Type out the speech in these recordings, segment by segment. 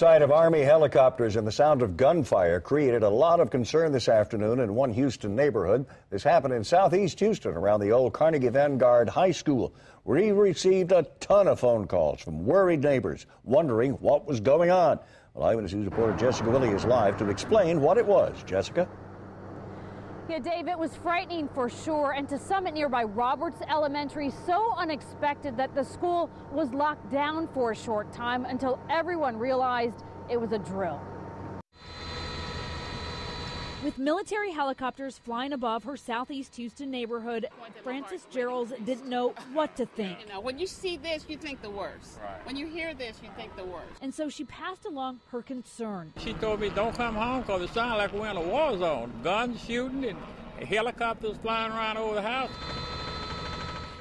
Sight of Army helicopters and the sound of gunfire created a lot of concern this afternoon in one Houston neighborhood. This happened in southeast Houston around the old Carnegie Vanguard High School, where he received a ton of phone calls from worried neighbors wondering what was going on. Well, Eyewitness News reporter Jessica Willey is live to explain what it was. Jessica? Yeah, Dave, it was frightening for sure, and to some at nearby Roberts Elementary, so unexpected that the school was locked down for a short time until everyone realized it was a drill. With military helicopters flying above her southeast Houston neighborhood, Frances Geralds didn't know what to think. You know, when you see this, you think the worst. Right. When you hear this, you think the worst. And so she passed along her concern. She told me, don't come home because it sounds like we're in a war zone. Guns shooting and helicopters flying around over the house.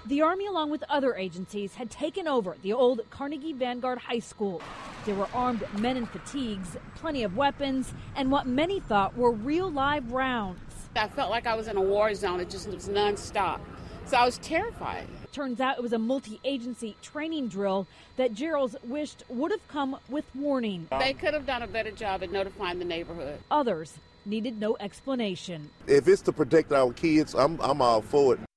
The Army, along with other agencies, had taken over the old Carnegie Vanguard High School. There were armed men in fatigues, plenty of weapons, and what many thought were real live rounds. I felt like I was in a war zone. It just was nonstop. So I was terrified. Turns out it was a multi agency training drill that Gerald's wished would have come with warning. They could have done a better job at notifying the neighborhood. Others needed no explanation. If it's to protect our kids, I'm, I'm all for it.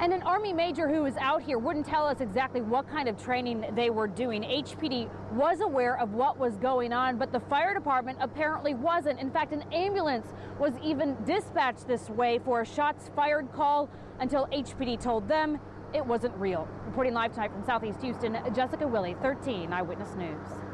And an Army major who was out here wouldn't tell us exactly what kind of training they were doing. HPD was aware of what was going on, but the fire department apparently wasn't. In fact, an ambulance was even dispatched this way for a shots fired call until HPD told them it wasn't real. Reporting live tonight from Southeast Houston, Jessica Willey, 13 Eyewitness News.